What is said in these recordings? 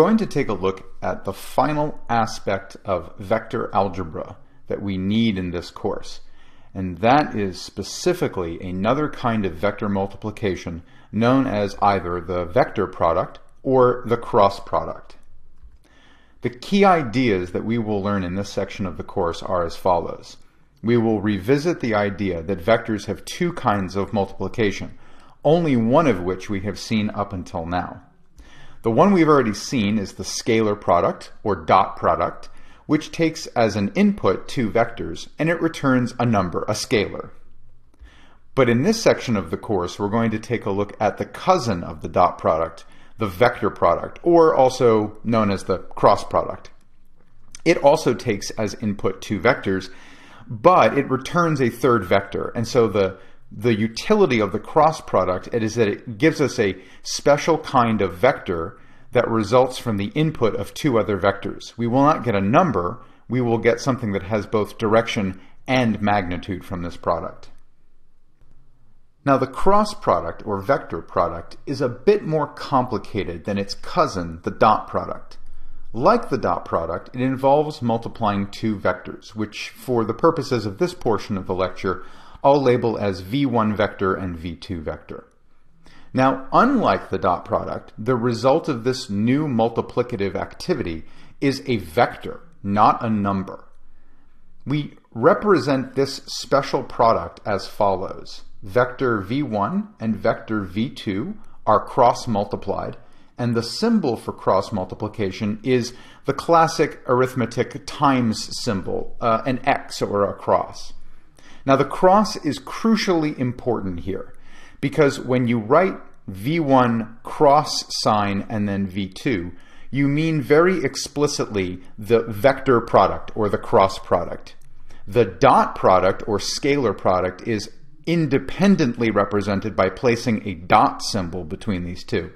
going to take a look at the final aspect of vector algebra that we need in this course. And that is specifically another kind of vector multiplication known as either the vector product or the cross product. The key ideas that we will learn in this section of the course are as follows. We will revisit the idea that vectors have two kinds of multiplication, only one of which we have seen up until now. The one we've already seen is the scalar product, or dot product, which takes as an input two vectors and it returns a number, a scalar. But in this section of the course, we're going to take a look at the cousin of the dot product, the vector product, or also known as the cross product. It also takes as input two vectors, but it returns a third vector. And so the the utility of the cross product is that it gives us a special kind of vector that results from the input of two other vectors. We will not get a number, we will get something that has both direction and magnitude from this product. Now the cross product or vector product is a bit more complicated than its cousin, the dot product. Like the dot product, it involves multiplying two vectors, which for the purposes of this portion of the lecture, I'll label as v1 vector and v2 vector. Now, unlike the dot product, the result of this new multiplicative activity is a vector, not a number. We represent this special product as follows. Vector v1 and vector v2 are cross multiplied, and the symbol for cross multiplication is the classic arithmetic times symbol, uh, an x or a cross. Now the cross is crucially important here because when you write V1 cross sign and then V2, you mean very explicitly the vector product or the cross product. The dot product or scalar product is independently represented by placing a dot symbol between these two.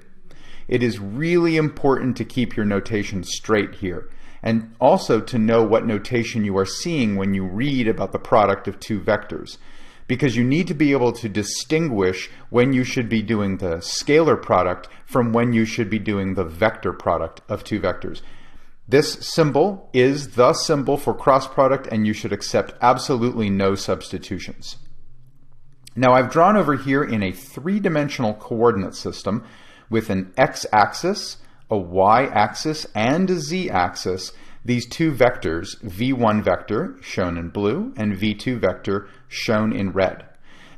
It is really important to keep your notation straight here and also to know what notation you are seeing when you read about the product of two vectors. Because you need to be able to distinguish when you should be doing the scalar product from when you should be doing the vector product of two vectors. This symbol is the symbol for cross product and you should accept absolutely no substitutions. Now I've drawn over here in a three-dimensional coordinate system with an x-axis, a y-axis and a z-axis these two vectors, v1 vector shown in blue and v2 vector shown in red.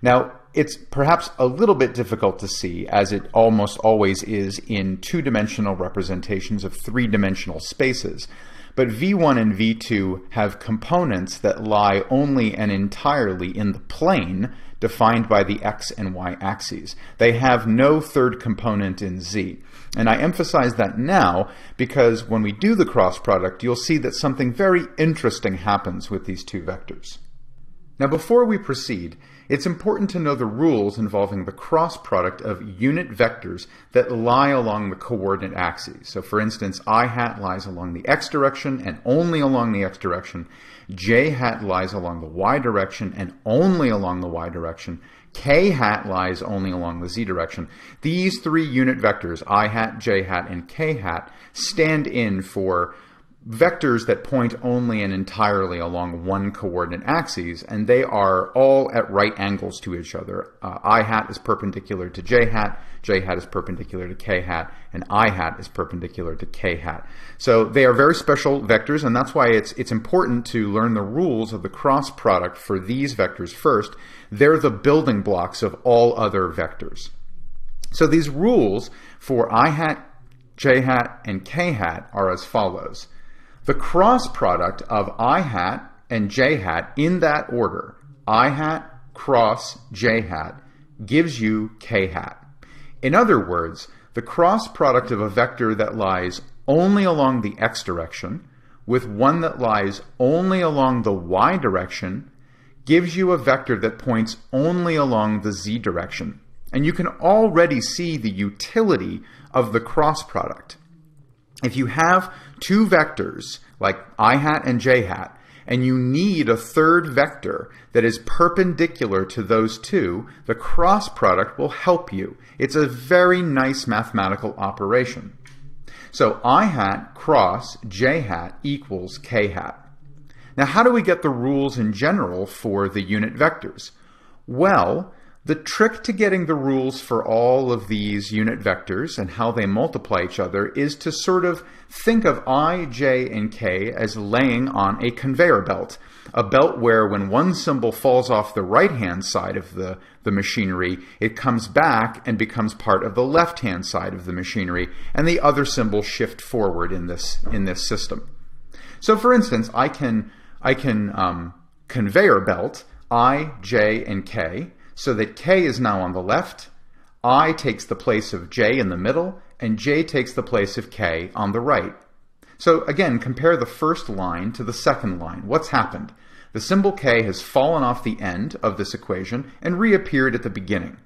Now, it's perhaps a little bit difficult to see, as it almost always is in two-dimensional representations of three-dimensional spaces. But V1 and V2 have components that lie only and entirely in the plane defined by the x and y axes. They have no third component in z. And I emphasize that now because when we do the cross product, you'll see that something very interesting happens with these two vectors. Now before we proceed, it's important to know the rules involving the cross product of unit vectors that lie along the coordinate axes. So for instance, i hat lies along the x direction and only along the x direction. j hat lies along the y direction and only along the y direction. k hat lies only along the z direction. These three unit vectors, i hat, j hat, and k hat, stand in for vectors that point only and entirely along one coordinate axes, and they are all at right angles to each other. Uh, i hat is perpendicular to j hat, j hat is perpendicular to k hat, and i hat is perpendicular to k hat. So they are very special vectors, and that's why it's, it's important to learn the rules of the cross product for these vectors first. They're the building blocks of all other vectors. So these rules for i hat, j hat, and k hat are as follows. The cross product of i hat and j hat in that order, i hat cross j hat, gives you k hat. In other words, the cross product of a vector that lies only along the x direction with one that lies only along the y direction gives you a vector that points only along the z direction. And you can already see the utility of the cross product. If you have two vectors like i hat and j hat, and you need a third vector that is perpendicular to those two, the cross product will help you. It's a very nice mathematical operation. So i hat cross j hat equals k hat. Now how do we get the rules in general for the unit vectors? Well, the trick to getting the rules for all of these unit vectors and how they multiply each other is to sort of think of i, j, and k as laying on a conveyor belt. A belt where when one symbol falls off the right-hand side of the, the machinery, it comes back and becomes part of the left-hand side of the machinery, and the other symbols shift forward in this, in this system. So for instance, I can, I can um, conveyor belt i, j, and k, so that K is now on the left, I takes the place of J in the middle, and J takes the place of K on the right. So again, compare the first line to the second line. What's happened? The symbol K has fallen off the end of this equation and reappeared at the beginning.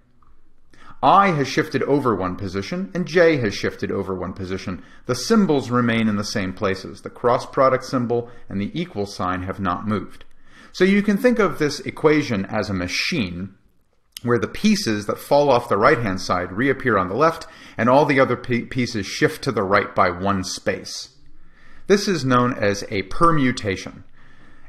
I has shifted over one position, and J has shifted over one position. The symbols remain in the same places. The cross product symbol and the equal sign have not moved. So you can think of this equation as a machine where the pieces that fall off the right-hand side reappear on the left, and all the other pieces shift to the right by one space. This is known as a permutation.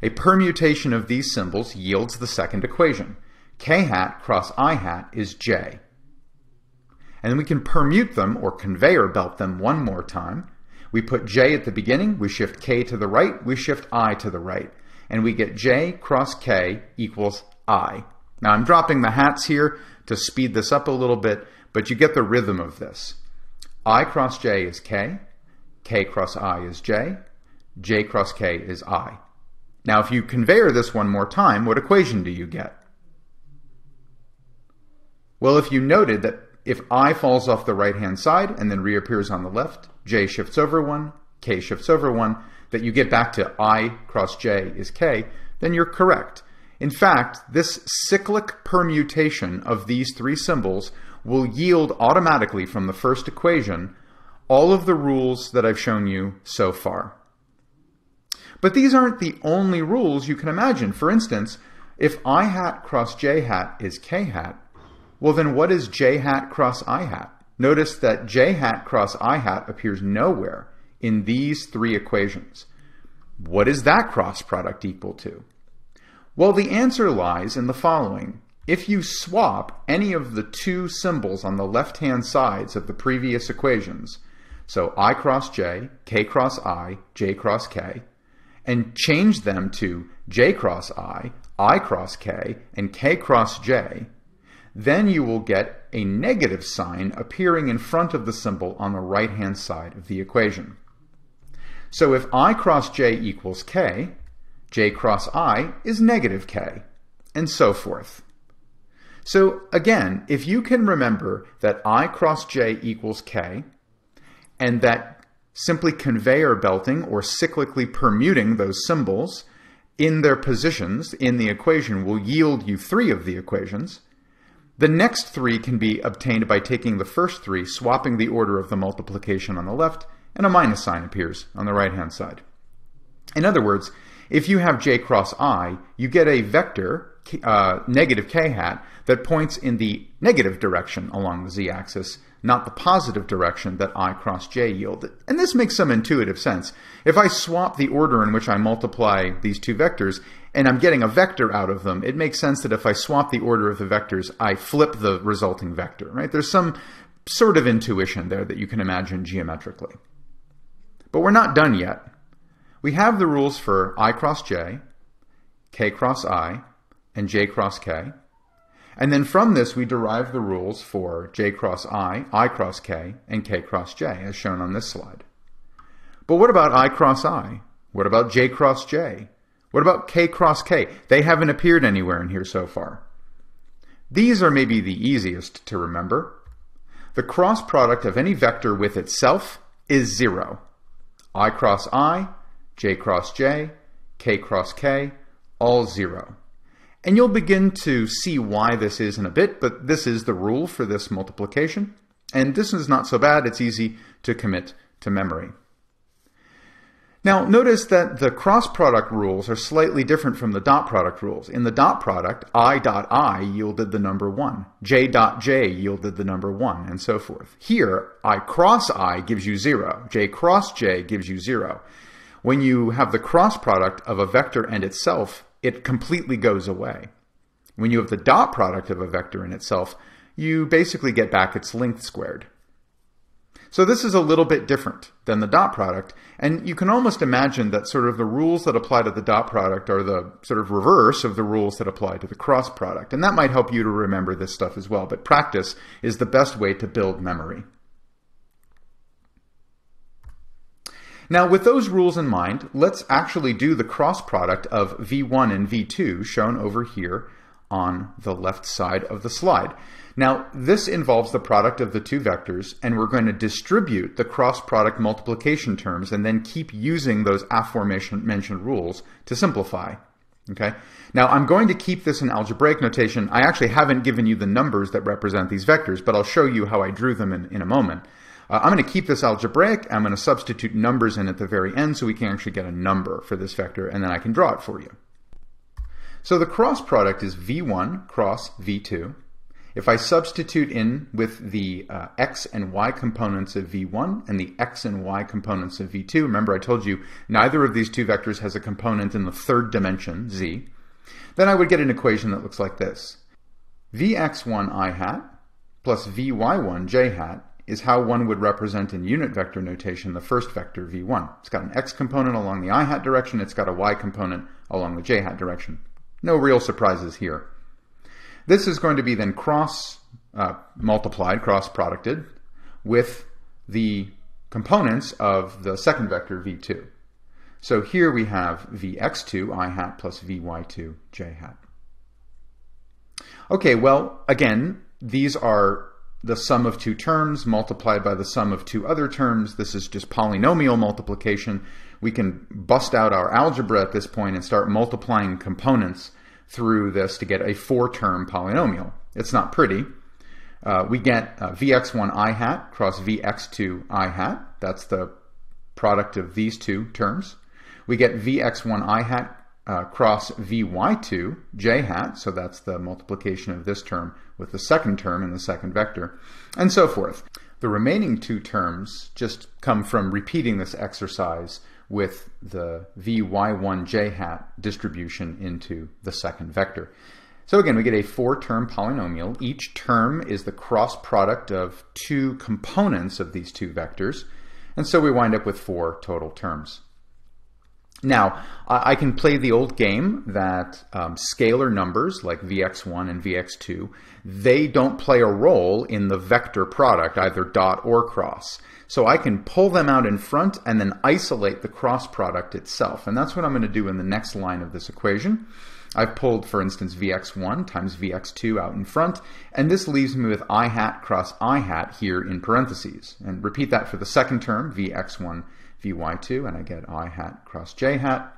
A permutation of these symbols yields the second equation. k hat cross i hat is j. And we can permute them or conveyor belt them one more time. We put j at the beginning, we shift k to the right, we shift i to the right, and we get j cross k equals i. Now I'm dropping the hats here to speed this up a little bit, but you get the rhythm of this. I cross J is K, K cross I is J, J cross K is I. Now if you conveyor this one more time, what equation do you get? Well, if you noted that if I falls off the right-hand side and then reappears on the left, J shifts over one, K shifts over one, that you get back to I cross J is K, then you're correct. In fact, this cyclic permutation of these three symbols will yield automatically from the first equation all of the rules that I've shown you so far. But these aren't the only rules you can imagine. For instance, if i hat cross j hat is k hat, well then what is j hat cross i hat? Notice that j hat cross i hat appears nowhere in these three equations. What is that cross product equal to? Well, the answer lies in the following. If you swap any of the two symbols on the left-hand sides of the previous equations, so i cross j, k cross i, j cross k, and change them to j cross i, i cross k, and k cross j, then you will get a negative sign appearing in front of the symbol on the right-hand side of the equation. So if i cross j equals k, j cross i is negative k, and so forth. So again, if you can remember that i cross j equals k, and that simply conveyor belting or cyclically permuting those symbols in their positions in the equation will yield you three of the equations, the next three can be obtained by taking the first three, swapping the order of the multiplication on the left, and a minus sign appears on the right-hand side. In other words, if you have j cross i, you get a vector, uh, negative k hat, that points in the negative direction along the z-axis, not the positive direction that i cross j yielded. And this makes some intuitive sense. If I swap the order in which I multiply these two vectors, and I'm getting a vector out of them, it makes sense that if I swap the order of the vectors, I flip the resulting vector, right? There's some sort of intuition there that you can imagine geometrically. But we're not done yet. We have the rules for i cross j, k cross i, and j cross k. And then from this, we derive the rules for j cross i, i cross k, and k cross j, as shown on this slide. But what about i cross i? What about j cross j? What about k cross k? They haven't appeared anywhere in here so far. These are maybe the easiest to remember. The cross product of any vector with itself is zero. i cross i j cross j, k cross k, all zero. And you'll begin to see why this is in a bit, but this is the rule for this multiplication. And this is not so bad, it's easy to commit to memory. Now, notice that the cross product rules are slightly different from the dot product rules. In the dot product, i dot i yielded the number 1, j dot j yielded the number 1, and so forth. Here, i cross i gives you 0, j cross j gives you 0. When you have the cross product of a vector and itself, it completely goes away. When you have the dot product of a vector and itself, you basically get back its length squared. So this is a little bit different than the dot product, and you can almost imagine that sort of the rules that apply to the dot product are the sort of reverse of the rules that apply to the cross product. And that might help you to remember this stuff as well, but practice is the best way to build memory. Now, with those rules in mind, let's actually do the cross product of V1 and V2 shown over here on the left side of the slide. Now, this involves the product of the two vectors, and we're going to distribute the cross product multiplication terms and then keep using those aforementioned rules to simplify. Okay. Now, I'm going to keep this in algebraic notation. I actually haven't given you the numbers that represent these vectors, but I'll show you how I drew them in, in a moment. Uh, I'm going to keep this algebraic. I'm going to substitute numbers in at the very end so we can actually get a number for this vector, and then I can draw it for you. So the cross product is v1 cross v2. If I substitute in with the uh, x and y components of v1 and the x and y components of v2, remember I told you neither of these two vectors has a component in the third dimension, z, then I would get an equation that looks like this. vx1 i hat plus vy1 j hat is how one would represent in unit vector notation the first vector v1. It's got an x component along the i hat direction, it's got a y component along the j hat direction. No real surprises here. This is going to be then cross uh, multiplied, cross producted with the components of the second vector v2. So here we have vx2 i hat plus vy2 j hat. Okay, well, again, these are the sum of two terms multiplied by the sum of two other terms. This is just polynomial multiplication. We can bust out our algebra at this point and start multiplying components through this to get a four-term polynomial. It's not pretty. Uh, we get uh, vx1 i hat cross vx2 i hat. That's the product of these two terms. We get vx1 i hat uh, cross vy2 j hat, so that's the multiplication of this term with the second term in the second vector, and so forth. The remaining two terms just come from repeating this exercise with the vy1 j hat distribution into the second vector. So again, we get a four-term polynomial. Each term is the cross product of two components of these two vectors, and so we wind up with four total terms. Now, I can play the old game that um, scalar numbers like vx1 and vx2, they don't play a role in the vector product, either dot or cross. So I can pull them out in front and then isolate the cross product itself. And that's what I'm going to do in the next line of this equation. I've pulled, for instance, vx1 times vx2 out in front, and this leaves me with i hat cross i hat here in parentheses. And repeat that for the second term, vx1 vy2, and I get i hat cross j hat.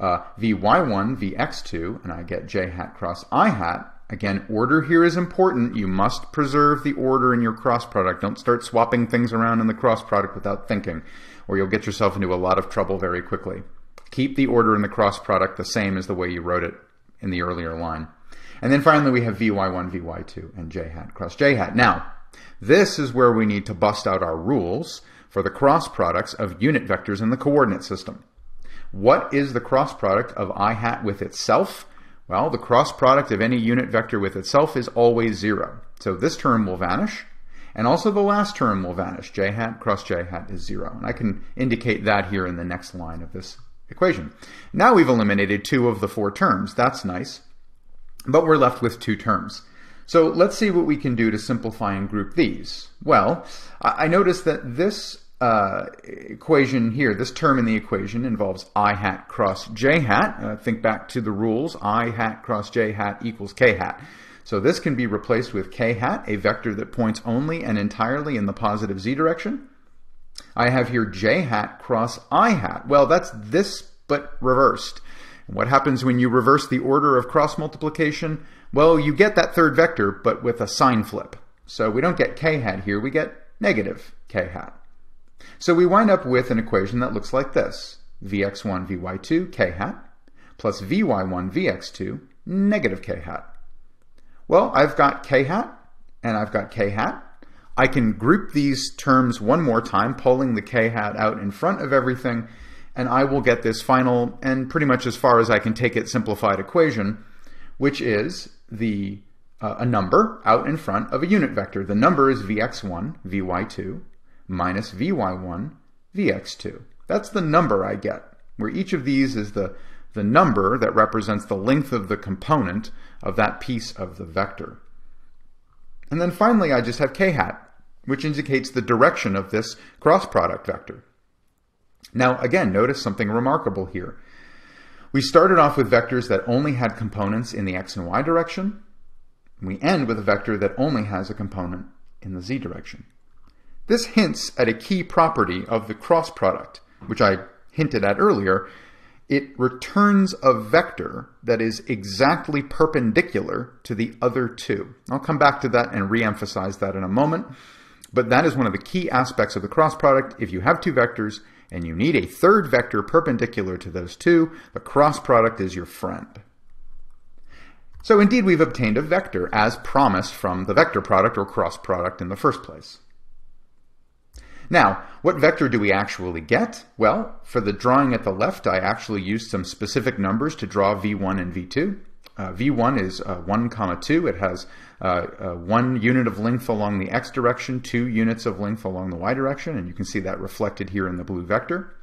Uh, vy1, vx2, and I get j hat cross i hat. Again, order here is important. You must preserve the order in your cross product. Don't start swapping things around in the cross product without thinking, or you'll get yourself into a lot of trouble very quickly. Keep the order in the cross product the same as the way you wrote it in the earlier line. And then finally we have vy1, vy2, and j hat cross j hat. Now, this is where we need to bust out our rules for the cross products of unit vectors in the coordinate system. What is the cross product of i hat with itself? Well, the cross product of any unit vector with itself is always zero. So this term will vanish, and also the last term will vanish. j hat cross j hat is zero. And I can indicate that here in the next line of this equation. Now we've eliminated two of the four terms. That's nice. But we're left with two terms. So let's see what we can do to simplify and group these. Well, I notice that this uh, equation here, this term in the equation involves i hat cross j hat. Uh, think back to the rules, i hat cross j hat equals k hat. So this can be replaced with k hat, a vector that points only and entirely in the positive z direction. I have here j hat cross i hat. Well, that's this but reversed. what happens when you reverse the order of cross multiplication? Well, you get that third vector, but with a sign flip. So we don't get k hat here, we get negative k hat. So we wind up with an equation that looks like this. vx1 vy2 k hat plus vy1 vx2 negative k hat. Well, I've got k hat and I've got k hat. I can group these terms one more time, pulling the k hat out in front of everything, and I will get this final and pretty much as far as I can take it simplified equation, which is the uh, a number out in front of a unit vector. The number is vx1, vy2, minus vy1, vx2. That's the number I get, where each of these is the, the number that represents the length of the component of that piece of the vector. And then finally, I just have k hat, which indicates the direction of this cross product vector. Now, again, notice something remarkable here. We started off with vectors that only had components in the x and y direction. We end with a vector that only has a component in the z direction. This hints at a key property of the cross product, which I hinted at earlier. It returns a vector that is exactly perpendicular to the other two. I'll come back to that and re-emphasize that in a moment. But that is one of the key aspects of the cross product. If you have two vectors and you need a third vector perpendicular to those two, the cross product is your friend. So indeed, we've obtained a vector as promised from the vector product or cross product in the first place. Now, what vector do we actually get? Well, for the drawing at the left, I actually used some specific numbers to draw v1 and v2. Uh, v1 is uh, 1 comma 2. It has uh, uh, one unit of length along the x direction, two units of length along the y direction, and you can see that reflected here in the blue vector.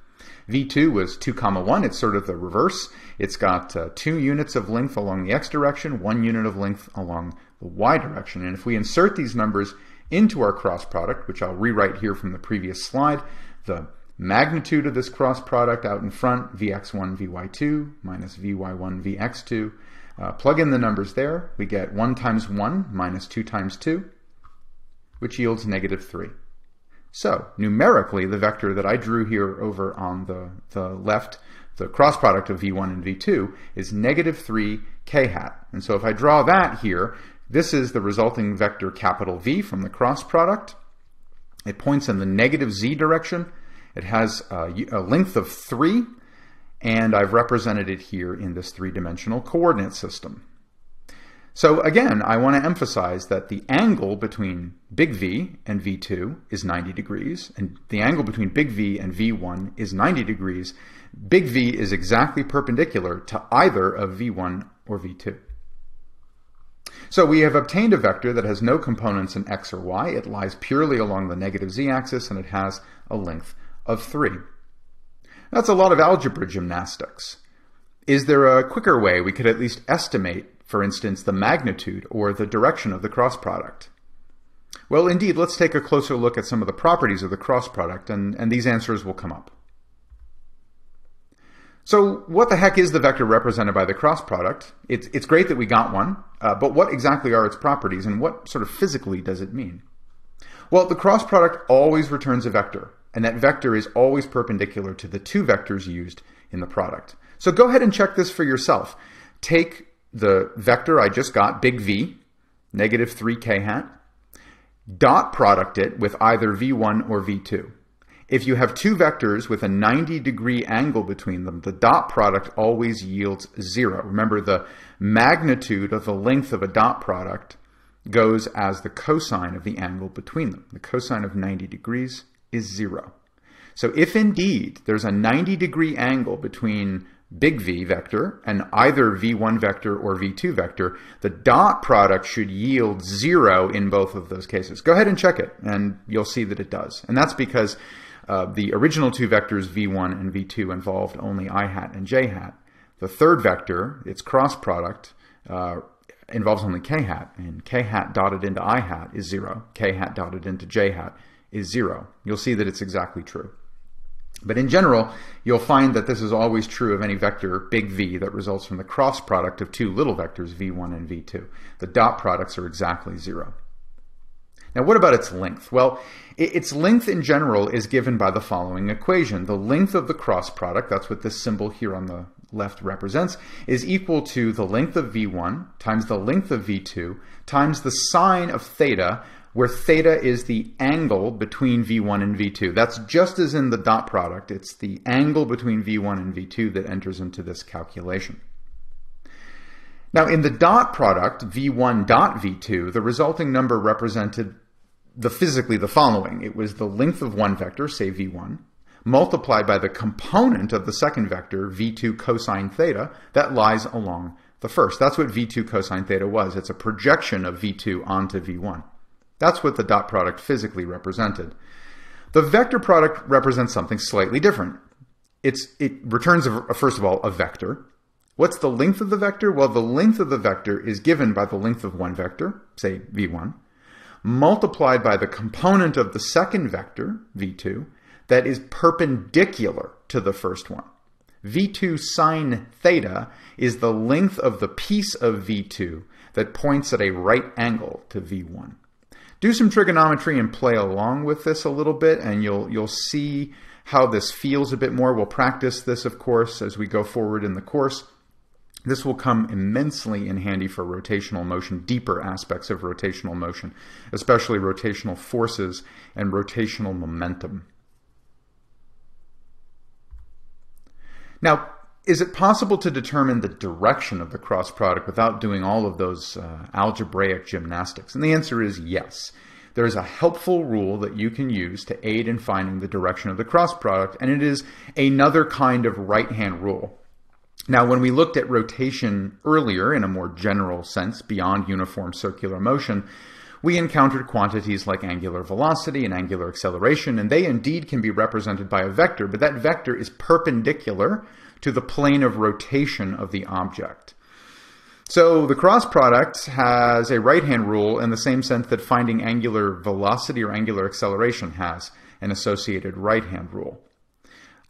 V2 was 2 comma 1. It's sort of the reverse. It's got uh, two units of length along the x direction, one unit of length along the y direction. And if we insert these numbers into our cross product, which I'll rewrite here from the previous slide, the magnitude of this cross product out in front, Vx1 Vy2 minus Vy1 Vx2. Uh, plug in the numbers there. We get 1 times 1 minus 2 times 2, which yields negative 3. So numerically, the vector that I drew here over on the, the left, the cross product of v1 and v2, is negative 3 k hat. And so if I draw that here, this is the resulting vector capital V from the cross product. It points in the negative z direction. It has a, a length of 3, and I've represented it here in this three-dimensional coordinate system. So again, I want to emphasize that the angle between big V and V2 is 90 degrees, and the angle between big V and V1 is 90 degrees. Big V is exactly perpendicular to either of V1 or V2. So we have obtained a vector that has no components in x or y. It lies purely along the negative z-axis, and it has a length of 3. That's a lot of algebra gymnastics. Is there a quicker way we could at least estimate, for instance, the magnitude or the direction of the cross product? Well, indeed, let's take a closer look at some of the properties of the cross product, and, and these answers will come up. So what the heck is the vector represented by the cross product? It's, it's great that we got one, uh, but what exactly are its properties and what sort of physically does it mean? Well, the cross product always returns a vector, and that vector is always perpendicular to the two vectors used in the product. So go ahead and check this for yourself. Take the vector I just got, big V, negative 3k hat, dot product it with either v1 or v2. If you have two vectors with a 90 degree angle between them, the dot product always yields zero. Remember, the magnitude of the length of a dot product goes as the cosine of the angle between them. The cosine of 90 degrees is zero. So if indeed there's a 90 degree angle between big V vector and either V1 vector or V2 vector, the dot product should yield zero in both of those cases. Go ahead and check it and you'll see that it does. And that's because uh, the original two vectors v1 and v2 involved only i hat and j hat. The third vector, its cross product, uh, involves only k hat, and k hat dotted into i hat is 0. k hat dotted into j hat is 0. You'll see that it's exactly true. But in general, you'll find that this is always true of any vector, big V, that results from the cross product of two little vectors, v1 and v2. The dot products are exactly 0. Now, what about its length? Well, its length in general is given by the following equation. The length of the cross product, that's what this symbol here on the left represents, is equal to the length of V1 times the length of V2 times the sine of theta where theta is the angle between V1 and V2. That's just as in the dot product. It's the angle between V1 and V2 that enters into this calculation. Now in the dot product, V1 dot V2, the resulting number represented the physically the following. It was the length of one vector, say V1, multiplied by the component of the second vector, V2 cosine theta, that lies along the first. That's what V2 cosine theta was. It's a projection of V2 onto V1. That's what the dot product physically represented. The vector product represents something slightly different. It's, it returns, a, first of all, a vector. What's the length of the vector? Well, the length of the vector is given by the length of one vector, say v1, multiplied by the component of the second vector, v2, that is perpendicular to the first one. v2 sine theta is the length of the piece of v2 that points at a right angle to v1 do some trigonometry and play along with this a little bit and you'll you'll see how this feels a bit more. We'll practice this, of course, as we go forward in the course. This will come immensely in handy for rotational motion, deeper aspects of rotational motion, especially rotational forces and rotational momentum. Now, is it possible to determine the direction of the cross product without doing all of those uh, algebraic gymnastics? And the answer is yes. There is a helpful rule that you can use to aid in finding the direction of the cross product, and it is another kind of right-hand rule. Now, when we looked at rotation earlier in a more general sense, beyond uniform circular motion, we encountered quantities like angular velocity and angular acceleration, and they indeed can be represented by a vector, but that vector is perpendicular to the plane of rotation of the object. So the cross product has a right-hand rule in the same sense that finding angular velocity or angular acceleration has an associated right-hand rule.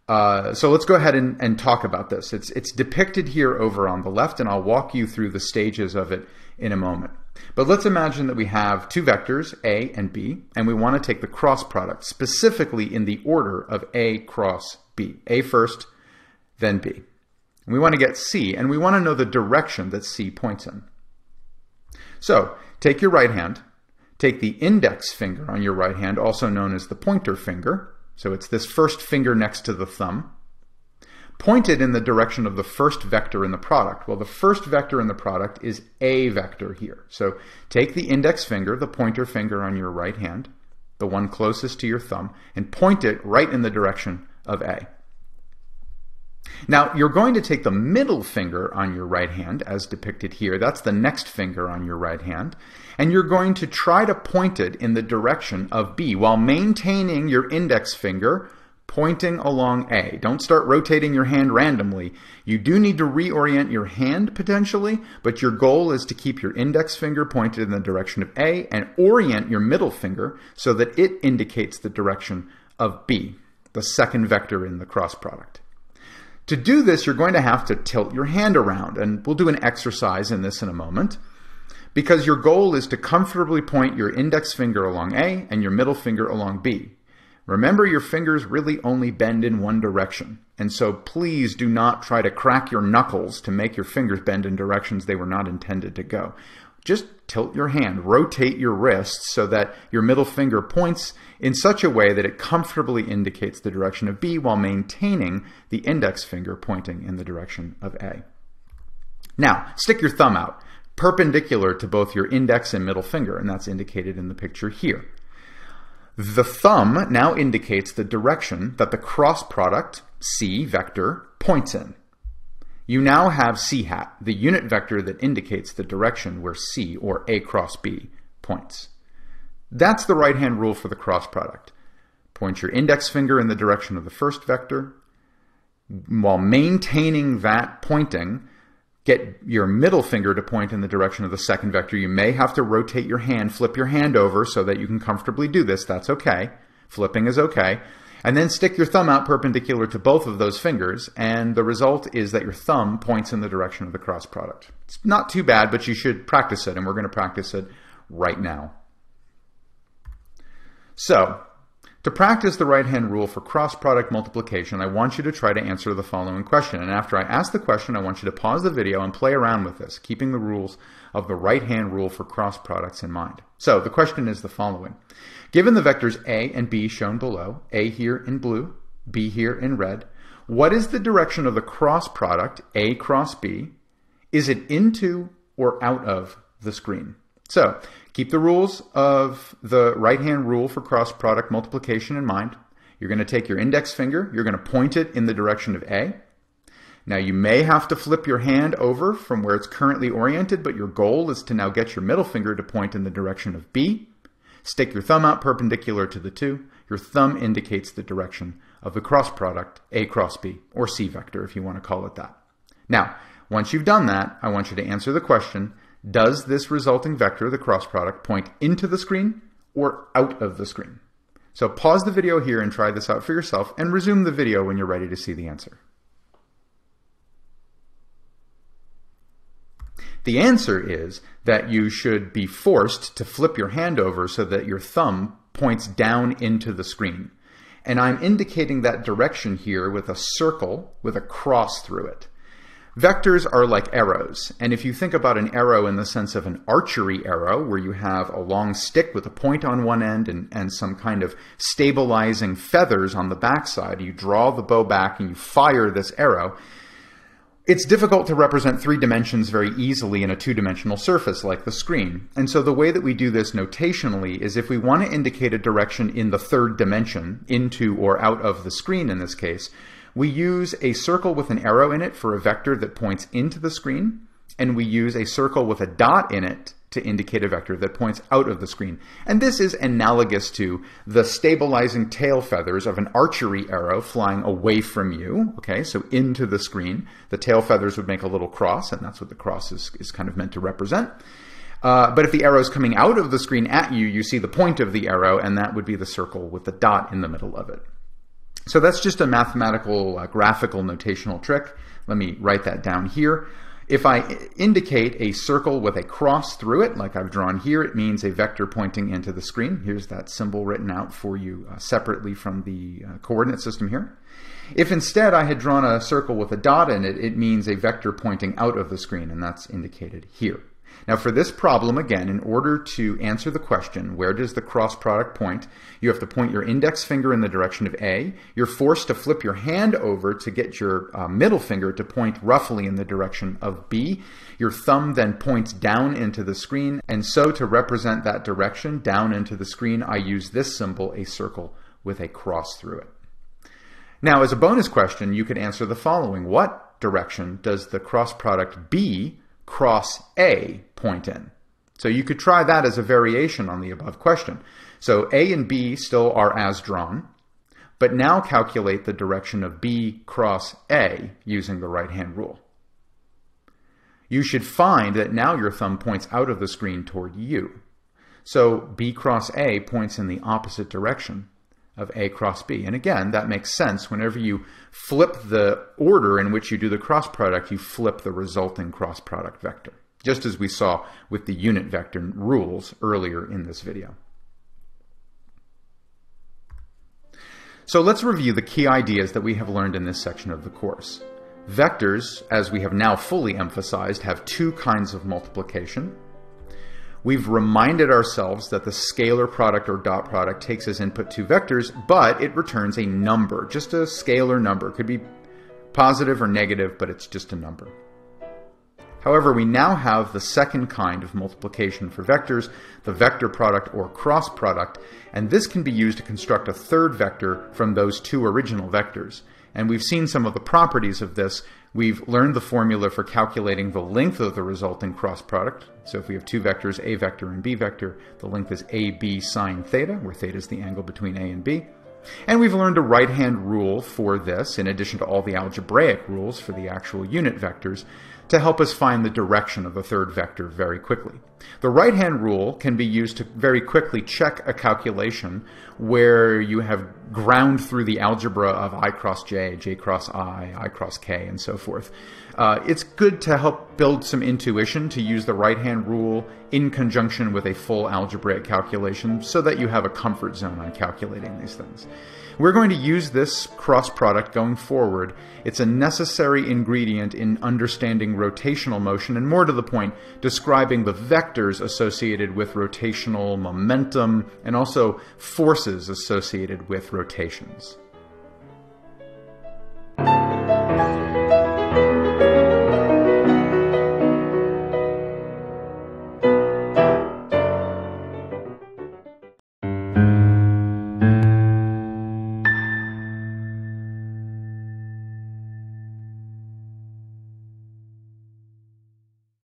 Uh, so let's go ahead and, and, talk about this. It's, it's depicted here over on the left, and I'll walk you through the stages of it in a moment. But let's imagine that we have two vectors, A and B, and we want to take the cross product, specifically in the order of A cross B. A first, then B. And we want to get C, and we want to know the direction that C points in. So take your right hand, take the index finger on your right hand, also known as the pointer finger, so it's this first finger next to the thumb, pointed in the direction of the first vector in the product. Well, the first vector in the product is A vector here. So take the index finger, the pointer finger on your right hand, the one closest to your thumb, and point it right in the direction of A. Now, you're going to take the middle finger on your right hand, as depicted here. That's the next finger on your right hand. And you're going to try to point it in the direction of B while maintaining your index finger pointing along A. Don't start rotating your hand randomly. You do need to reorient your hand potentially, but your goal is to keep your index finger pointed in the direction of A and orient your middle finger so that it indicates the direction of B, the second vector in the cross product. To do this, you're going to have to tilt your hand around, and we'll do an exercise in this in a moment, because your goal is to comfortably point your index finger along A and your middle finger along B. Remember, your fingers really only bend in one direction, and so please do not try to crack your knuckles to make your fingers bend in directions they were not intended to go. Just tilt your hand, rotate your wrists so that your middle finger points in such a way that it comfortably indicates the direction of B while maintaining the index finger pointing in the direction of A. Now, stick your thumb out, perpendicular to both your index and middle finger, and that's indicated in the picture here. The thumb now indicates the direction that the cross product, C vector, points in. You now have C hat, the unit vector that indicates the direction where C, or A cross B, points. That's the right-hand rule for the cross product. Point your index finger in the direction of the first vector. While maintaining that pointing, get your middle finger to point in the direction of the second vector. You may have to rotate your hand, flip your hand over so that you can comfortably do this. That's okay. Flipping is okay. And then stick your thumb out perpendicular to both of those fingers, and the result is that your thumb points in the direction of the cross product. It's not too bad, but you should practice it, and we're going to practice it right now. So, To practice the right-hand rule for cross-product multiplication, I want you to try to answer the following question. And after I ask the question, I want you to pause the video and play around with this, keeping the rules of the right-hand rule for cross products in mind. So the question is the following. Given the vectors A and B shown below, A here in blue, B here in red, what is the direction of the cross product, A cross B? Is it into or out of the screen? So keep the rules of the right-hand rule for cross-product multiplication in mind. You're going to take your index finger, you're going to point it in the direction of A. Now you may have to flip your hand over from where it's currently oriented, but your goal is to now get your middle finger to point in the direction of B. Stick your thumb out perpendicular to the 2. Your thumb indicates the direction of the cross product, A cross B, or C vector if you want to call it that. Now, once you've done that, I want you to answer the question, does this resulting vector, the cross product, point into the screen or out of the screen? So pause the video here and try this out for yourself and resume the video when you're ready to see the answer. The answer is that you should be forced to flip your hand over so that your thumb points down into the screen. And I'm indicating that direction here with a circle with a cross through it. Vectors are like arrows, and if you think about an arrow in the sense of an archery arrow, where you have a long stick with a point on one end and, and some kind of stabilizing feathers on the backside, you draw the bow back and you fire this arrow, it's difficult to represent three dimensions very easily in a two-dimensional surface like the screen. And so the way that we do this notationally is if we want to indicate a direction in the third dimension, into or out of the screen in this case, we use a circle with an arrow in it for a vector that points into the screen, and we use a circle with a dot in it to indicate a vector that points out of the screen. And this is analogous to the stabilizing tail feathers of an archery arrow flying away from you, okay, so into the screen. The tail feathers would make a little cross, and that's what the cross is, is kind of meant to represent. Uh, but if the arrow is coming out of the screen at you, you see the point of the arrow, and that would be the circle with the dot in the middle of it. So that's just a mathematical, uh, graphical, notational trick. Let me write that down here. If I indicate a circle with a cross through it, like I've drawn here, it means a vector pointing into the screen. Here's that symbol written out for you uh, separately from the uh, coordinate system here. If instead I had drawn a circle with a dot in it, it means a vector pointing out of the screen, and that's indicated here. Now for this problem, again, in order to answer the question, where does the cross product point, you have to point your index finger in the direction of A. You're forced to flip your hand over to get your uh, middle finger to point roughly in the direction of B. Your thumb then points down into the screen, and so to represent that direction down into the screen, I use this symbol, a circle with a cross through it. Now, as a bonus question, you could answer the following. What direction does the cross product B cross A point in. So you could try that as a variation on the above question. So A and B still are as drawn, but now calculate the direction of B cross A using the right-hand rule. You should find that now your thumb points out of the screen toward you. So B cross A points in the opposite direction of A cross B. And again, that makes sense. Whenever you flip the order in which you do the cross product, you flip the resulting cross product vector, just as we saw with the unit vector rules earlier in this video. So let's review the key ideas that we have learned in this section of the course. Vectors, as we have now fully emphasized, have two kinds of multiplication, we've reminded ourselves that the scalar product or dot product takes as input two vectors, but it returns a number, just a scalar number. It could be positive or negative, but it's just a number. However, we now have the second kind of multiplication for vectors, the vector product or cross product, and this can be used to construct a third vector from those two original vectors. And we've seen some of the properties of this We've learned the formula for calculating the length of the resulting cross product. So if we have two vectors, a vector and b vector, the length is ab sine theta, where theta is the angle between a and b. And we've learned a right-hand rule for this, in addition to all the algebraic rules for the actual unit vectors, to help us find the direction of the third vector very quickly. The right hand rule can be used to very quickly check a calculation where you have ground through the algebra of i cross j, j cross i, i cross k, and so forth. Uh, it's good to help build some intuition to use the right hand rule in conjunction with a full algebraic calculation so that you have a comfort zone on calculating these things. We're going to use this cross product going forward. It's a necessary ingredient in understanding rotational motion, and more to the point, describing the vectors associated with rotational momentum and also forces associated with rotations.